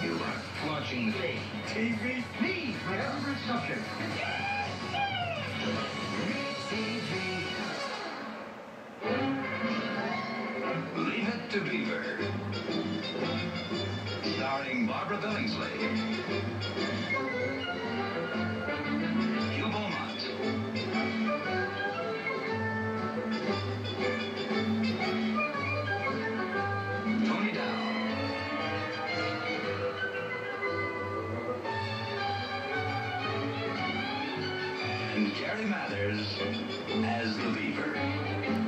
You are watching the TV. Me, my favorite subject. Leave it to Beaver. Starring Barbara Billingsley. And Jerry Mathers as the Beaver.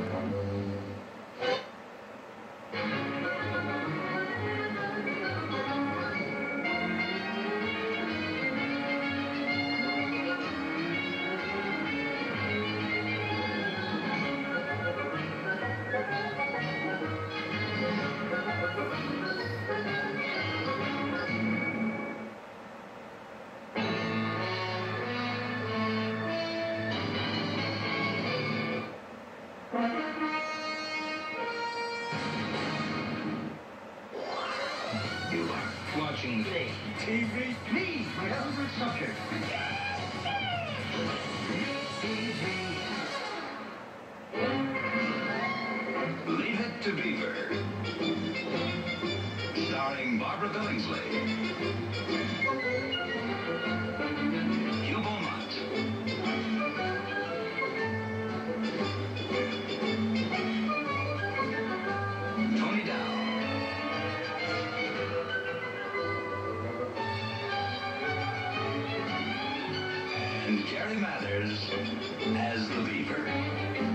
You are watching the TV. Me, my favorite subject. Leave it to Beaver. Starring Barbara Billingsley. Jerry Mathers as the Beaver.